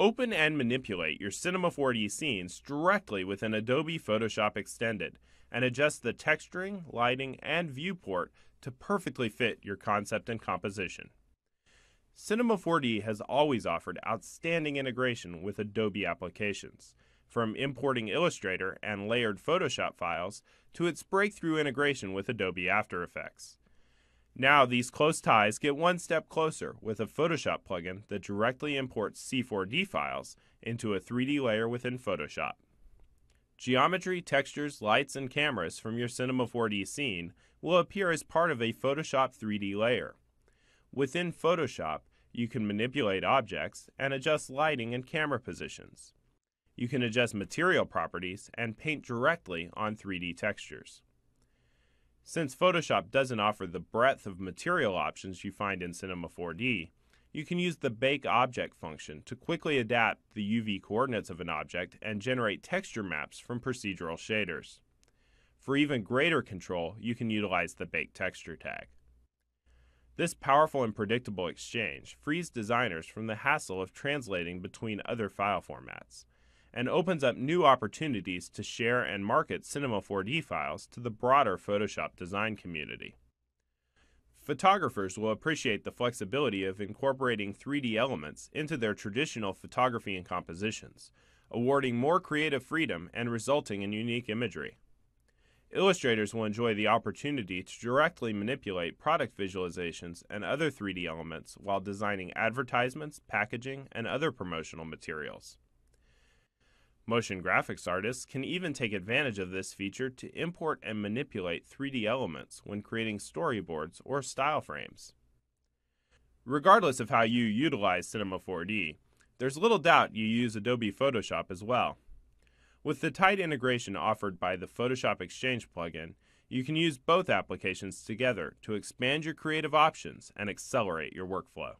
Open and manipulate your Cinema 4D scenes directly within Adobe Photoshop Extended and adjust the texturing, lighting, and viewport to perfectly fit your concept and composition. Cinema 4D has always offered outstanding integration with Adobe applications, from importing Illustrator and layered Photoshop files to its breakthrough integration with Adobe After Effects. Now, these close ties get one step closer with a Photoshop plugin that directly imports C4D files into a 3D layer within Photoshop. Geometry, textures, lights, and cameras from your Cinema 4D scene will appear as part of a Photoshop 3D layer. Within Photoshop, you can manipulate objects and adjust lighting and camera positions. You can adjust material properties and paint directly on 3D textures. Since Photoshop doesn't offer the breadth of material options you find in Cinema 4D, you can use the Bake Object function to quickly adapt the UV coordinates of an object and generate texture maps from procedural shaders. For even greater control, you can utilize the Bake Texture tag. This powerful and predictable exchange frees designers from the hassle of translating between other file formats and opens up new opportunities to share and market Cinema 4D files to the broader Photoshop design community. Photographers will appreciate the flexibility of incorporating 3D elements into their traditional photography and compositions, awarding more creative freedom and resulting in unique imagery. Illustrators will enjoy the opportunity to directly manipulate product visualizations and other 3D elements while designing advertisements, packaging, and other promotional materials. Motion graphics artists can even take advantage of this feature to import and manipulate 3D elements when creating storyboards or style frames. Regardless of how you utilize Cinema 4D, there's little doubt you use Adobe Photoshop as well. With the tight integration offered by the Photoshop Exchange plugin, you can use both applications together to expand your creative options and accelerate your workflow.